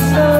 so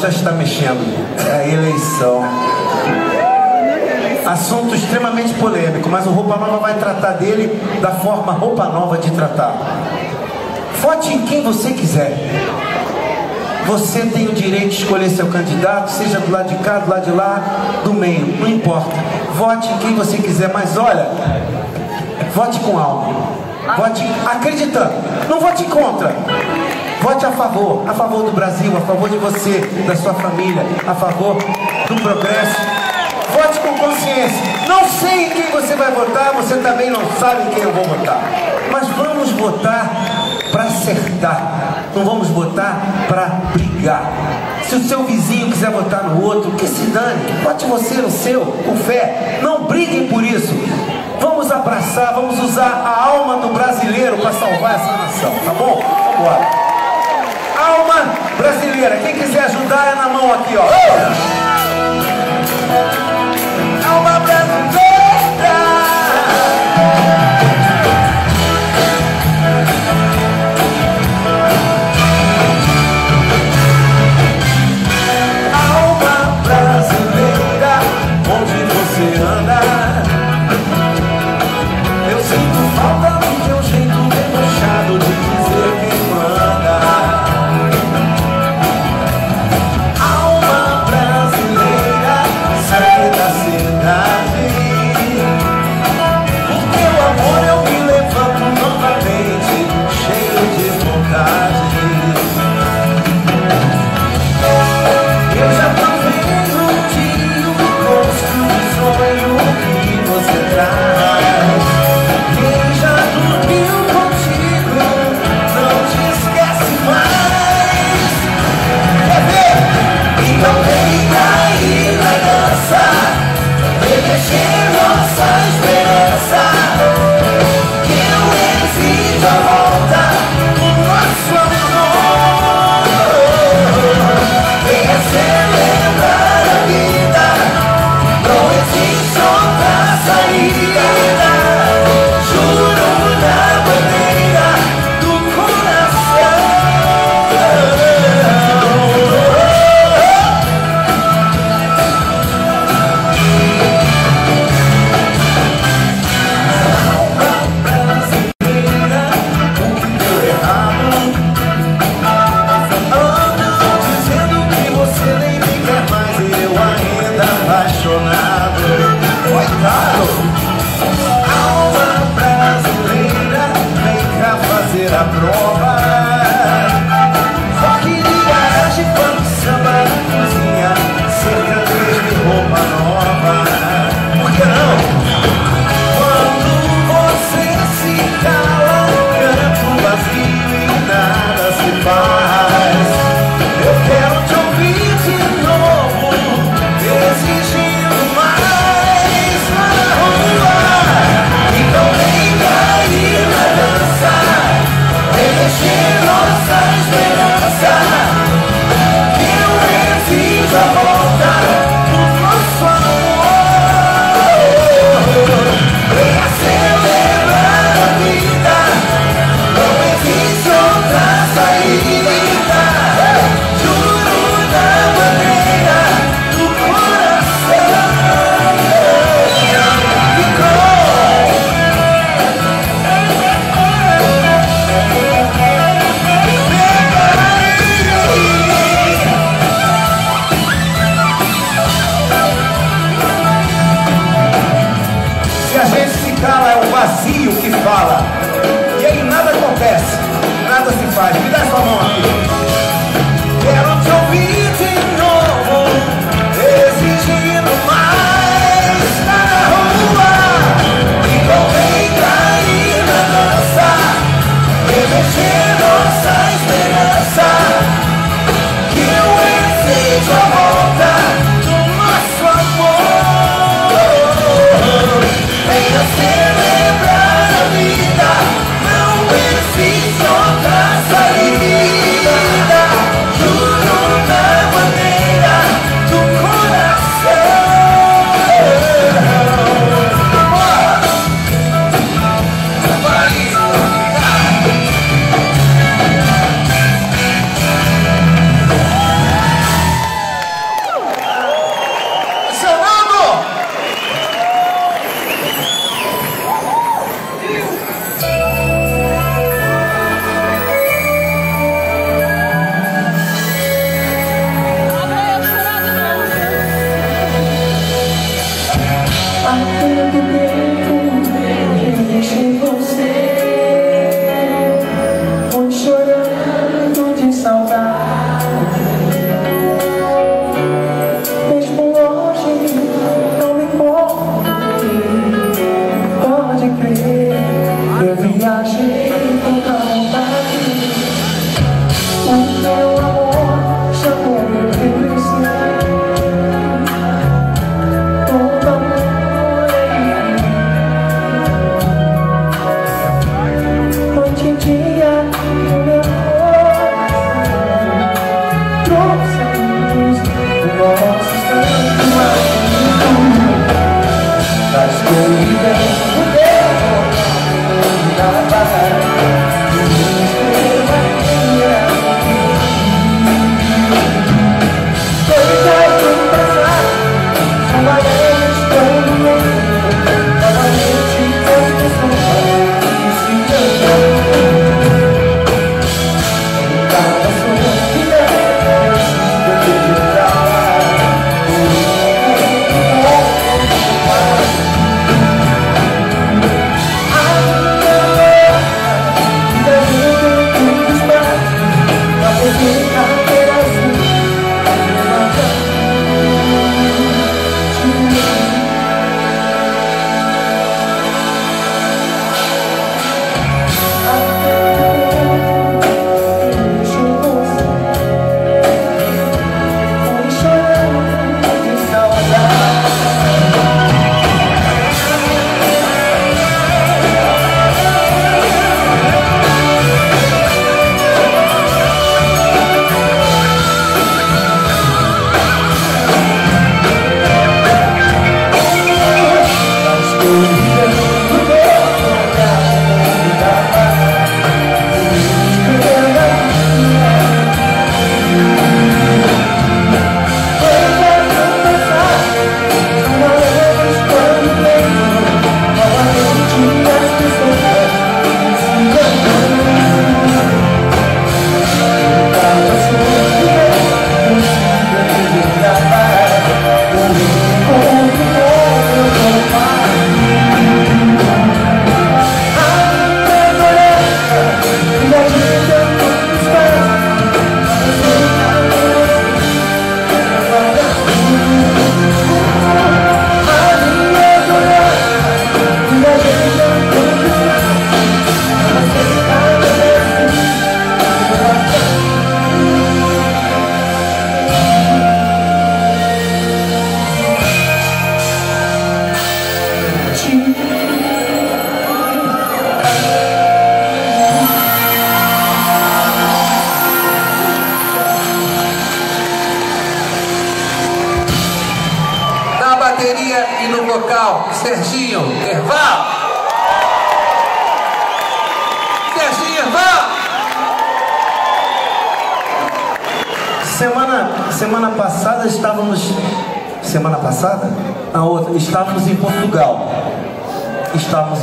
já está mexendo. É a eleição. Assunto extremamente polêmico, mas o Roupa Nova vai tratar dele da forma Roupa Nova de tratar. Vote em quem você quiser. Você tem o direito de escolher seu candidato, seja do lado de cá, do lado de lá, do meio, não importa. Vote em quem você quiser, mas olha, vote com alma. Vote acreditando. Não vote contra. Vote a favor, a favor do Brasil, a favor de você, da sua família, a favor do progresso. Vote com consciência. Não sei em quem você vai votar, você também não sabe em quem eu vou votar. Mas vamos votar para acertar. Não vamos votar para brigar. Se o seu vizinho quiser votar no outro, que se dane. Vote você no seu, com fé. Não briguem por isso. Vamos abraçar, vamos usar a alma do brasileiro para salvar essa nação, tá bom? Vamos embora. Brasileira, quem quiser ajudar é na mão aqui, ó. Alma brasileira. Alma brasileira, onde você anda?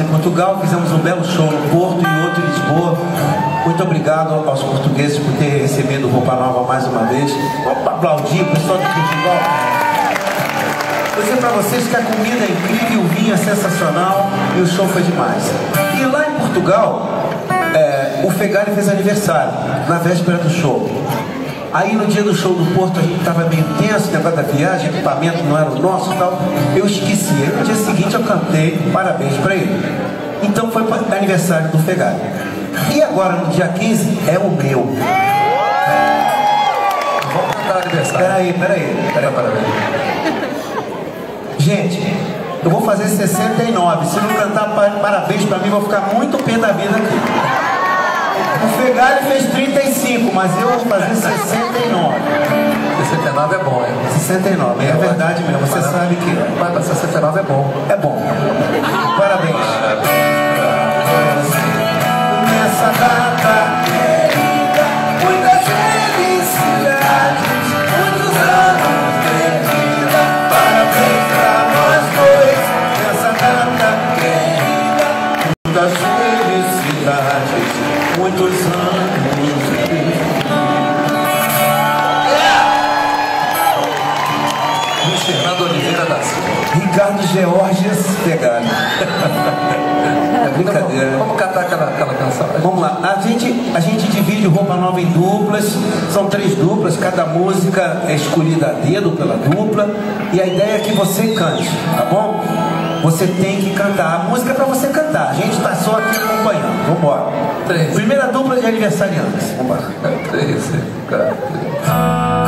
Em Portugal, fizemos um belo show no Porto e outro em Lisboa. Muito obrigado aos portugueses por ter recebido Roupa Nova mais uma vez. Vamos aplaudir o pessoal de Portugal. Vou dizer para vocês que a comida é incrível, o vinho é sensacional e o show foi demais. E lá em Portugal, é, o Fegali fez aniversário, na véspera do show. Aí no dia do show do Porto a gente estava meio tenso, negócio da viagem, equipamento não era o nosso e tal. Eu esqueci. Aí no dia seguinte eu cantei parabéns para ele. Então foi para aniversário do Fegali. E agora no dia 15 é o meu. Vamos cantar aniversário. Peraí, peraí, peraí, peraí. Gente, eu vou fazer 69. Se não cantar pa- parabéns pra mim, eu vou ficar muito pé da vida aqui. O Fegali fez 35, mas eu vou fazer 69. 69 é bom, hein? 69, é verdade mesmo, você sabe que é. Mas pra 69 é bom. É bom. Parabéns. Nessa nova em duplas, são três duplas, cada música é escolhida a dedo pela dupla, e a ideia é que você cante, tá bom? Você tem que cantar, a música é pra você cantar, a gente tá só aqui acompanhando, vambora. Três. Primeira dupla de aniversariantes, vambora. 13, 4.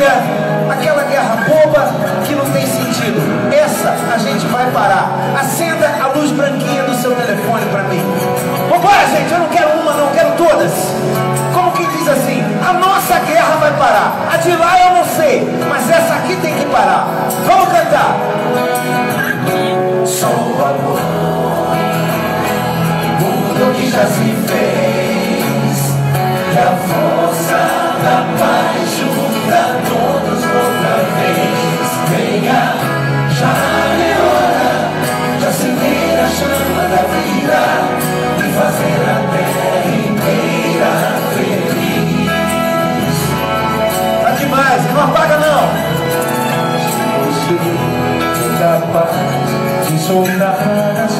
briga, aquela guerra boba que não tem sentido. Essa a gente vai parar. Acenda a luz branquinha do seu telefone para mim. Vambora, gente, eu não quero uma, não, quero todas. Como quem diz assim, a nossa guerra vai parar. A de lá eu não sei, mas essa aqui tem que parar. Vamos cantar. Só o amor muda o que já se fez. E a força dapat isong daanan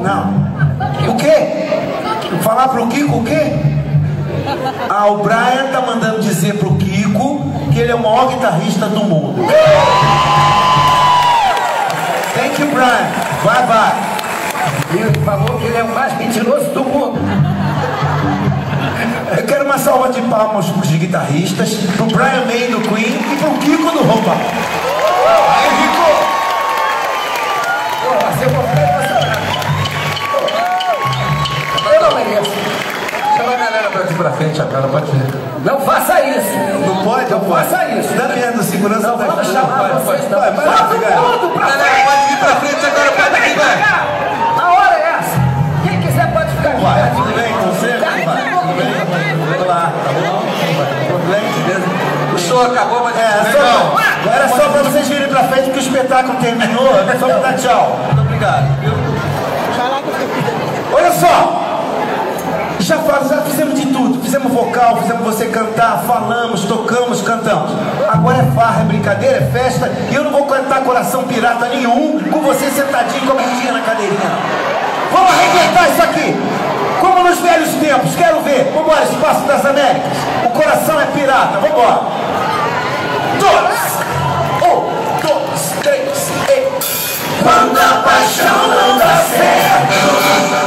Now. O quê? Falar pro Kiko o quê? Ah, o Brian tá mandando dizer pro Kiko que ele é o maior guitarrista do mundo. Thank you, Brian. Bye bye. Ele falou que ele é o mais mentiroso do mundo. Eu quero uma salva de palmas pros guitarristas, pro Brian May do Queen e pro Kiko do Roupa. Aí, você mereço. Chama a galera pra aqui pra frente agora, pode ver. Não faça isso. Não pode? Não faça isso. Dá merda, segurança Não tá vamos chamar Vai, vocês. vai, vai, vai, Todo vai. mundo pra Galera, frente. pode vir pra frente agora, pode vir, vai. A hora é essa. Quem quiser pode ficar aqui. Vai, tudo bem com você? Tá, vai? tudo bem. Vamos lá, tá bom? Tudo bem? Beleza? O show acabou, mas É, só, era só pra vocês virem pra frente que o espetáculo terminou, é só pra dar tchau. Muito obrigado. Olha só! Já, faz, já fizemos de tudo, fizemos vocal, fizemos você cantar, falamos, tocamos, cantamos. Agora é farra, é brincadeira, é festa, e eu não vou cantar coração pirata nenhum com você sentadinho como um dia na cadeirinha. Vamos arrebentar isso aqui! Como nos velhos tempos, quero ver. Vambora, Espaço das Américas. O coração é pirata, vambora. Dois, um, dois, três, e... Quando a paixão não dá certo,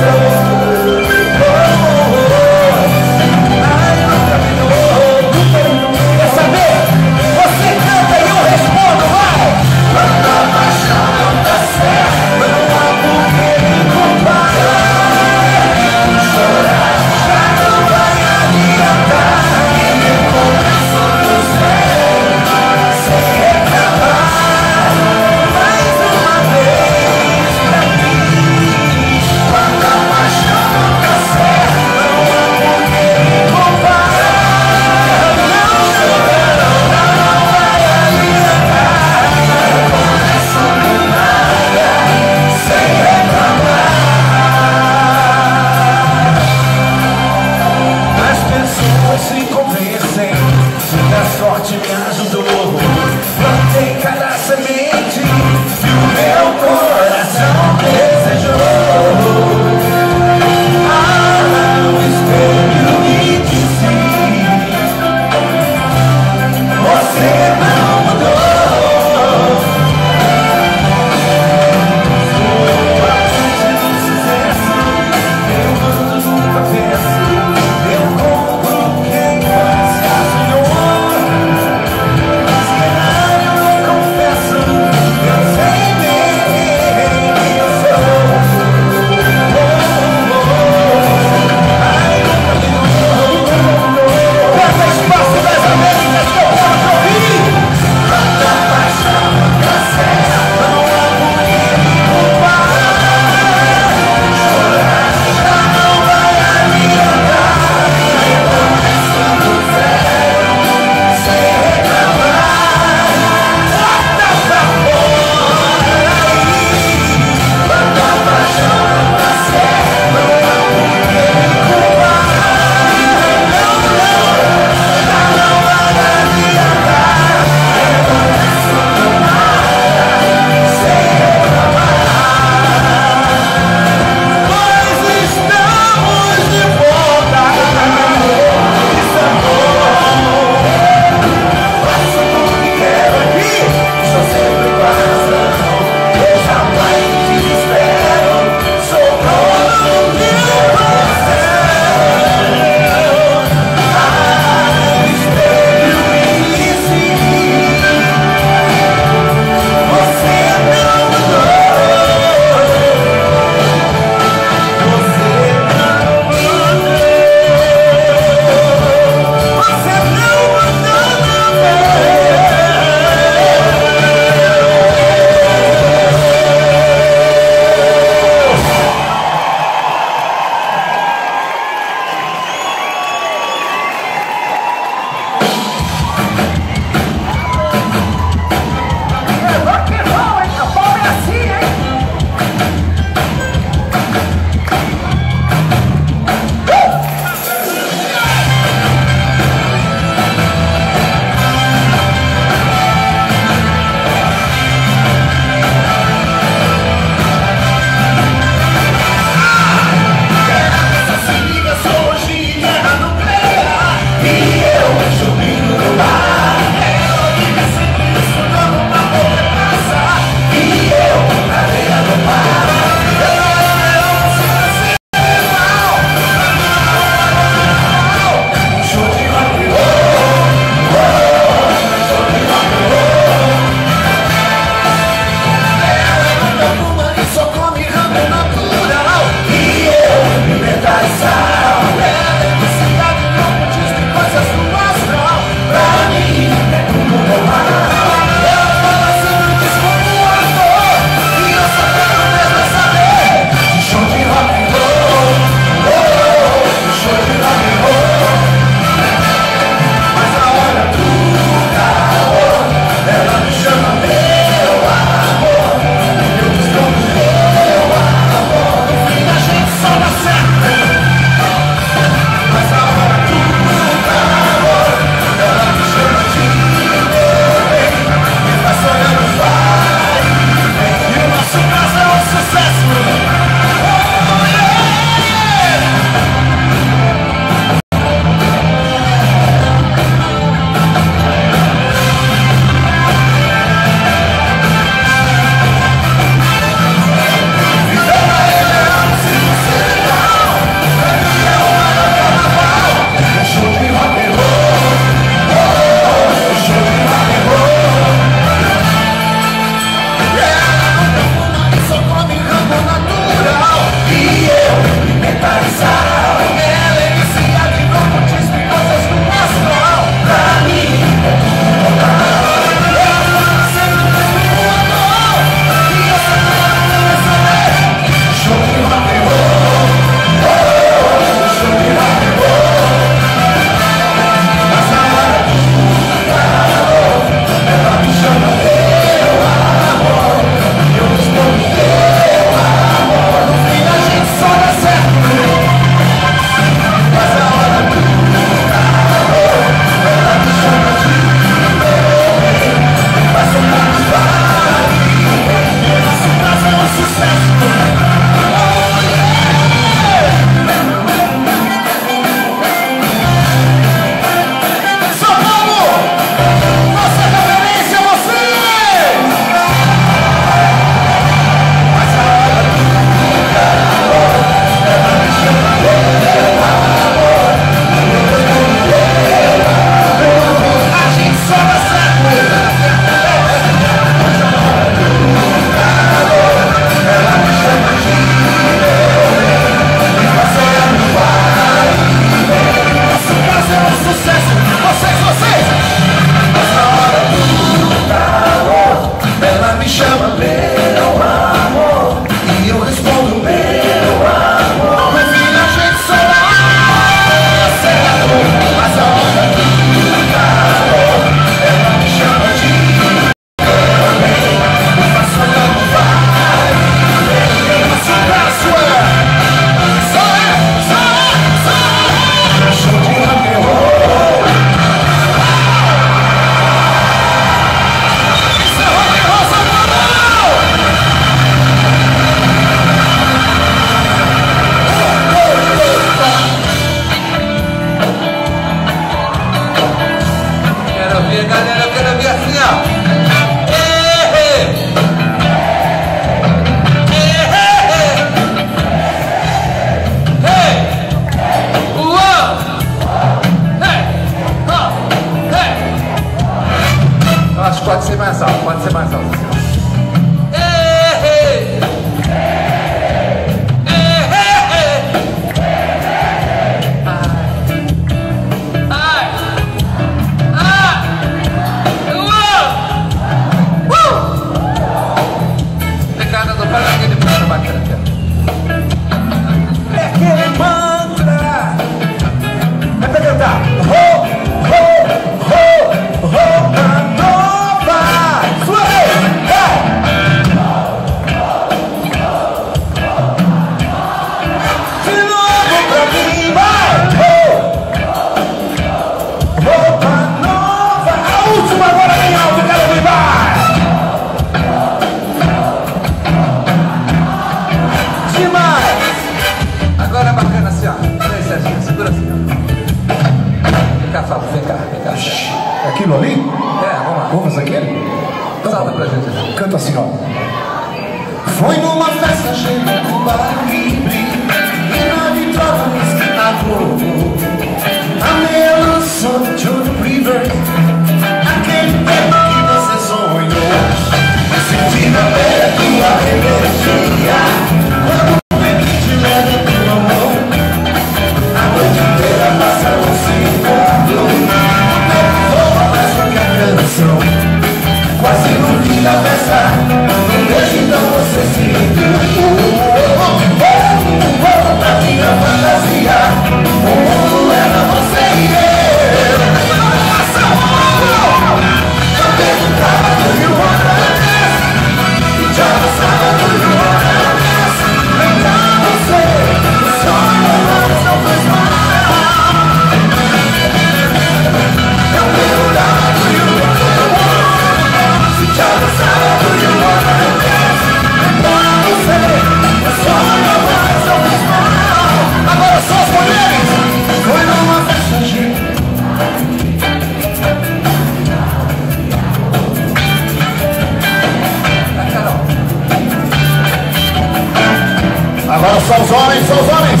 Agora só os homens, só os homens.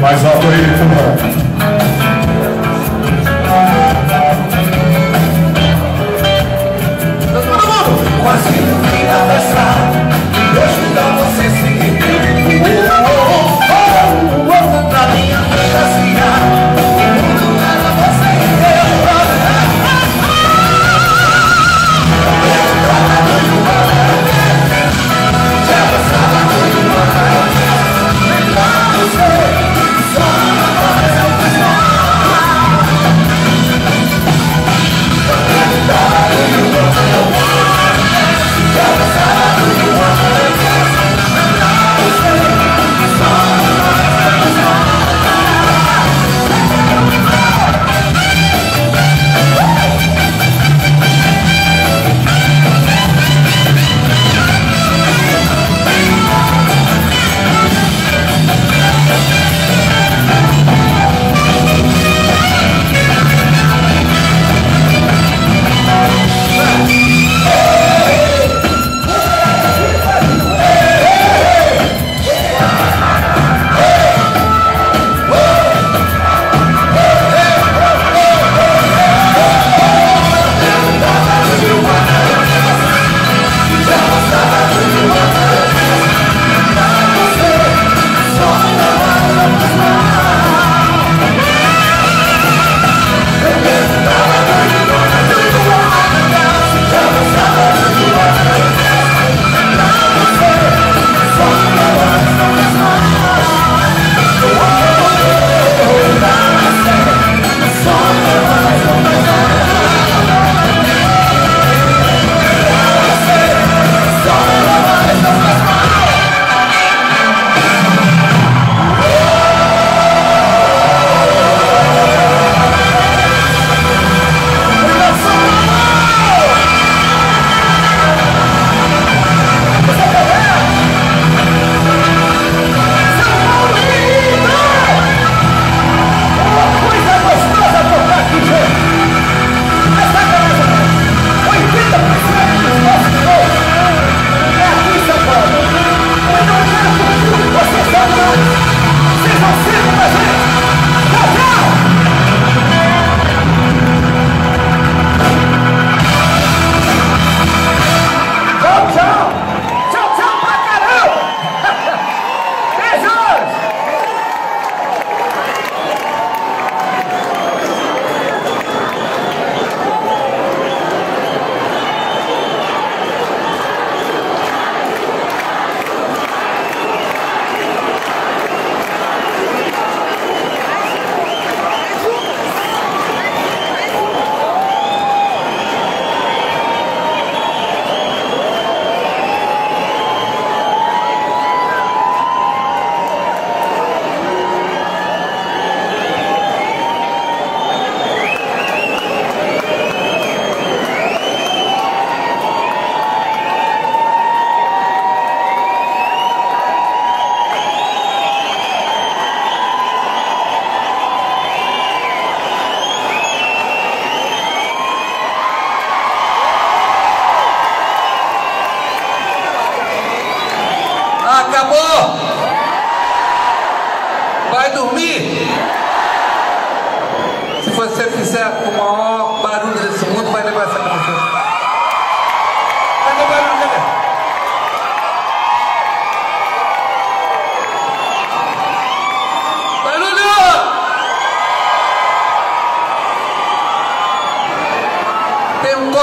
Mais alto aí, turma.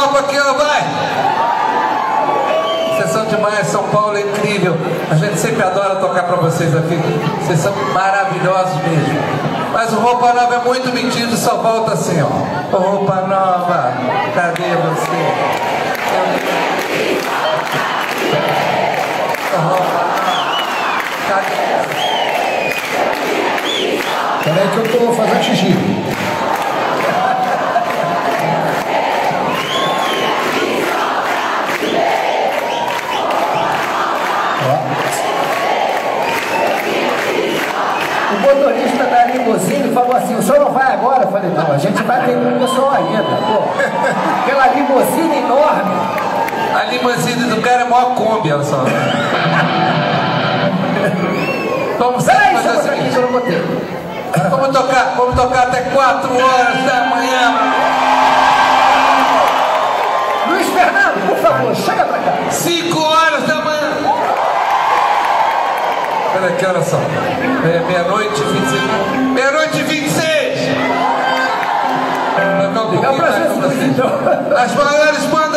Copo aqui, ó, vai! Vocês são demais, São Paulo é incrível. A gente sempre adora tocar pra vocês aqui. Vocês são maravilhosos mesmo. Mas o Roupa Nova é muito metido, só volta assim, ó. Roupa Nova, cadê você? Roupa Nova, cadê? Peraí que eu tô fazendo xixi. Limusine falou assim, o senhor não vai agora? Eu falei, não, a gente vai ter um pessoal ainda, pô. Aquela limusine enorme. A limusine do cara é maior Kombi, olha só. Vamos Peraí, fazer o seguinte. que eu não botei. Vamos tocar, vamos tocar até 4 horas da manhã. Luiz Fernando, por favor, chega pra cá. 5 horas Que hora são. É meia-noite e 26. Meia-noite e 26. Tocar um Liga pouquinho pra vocês. então. As maiores bandas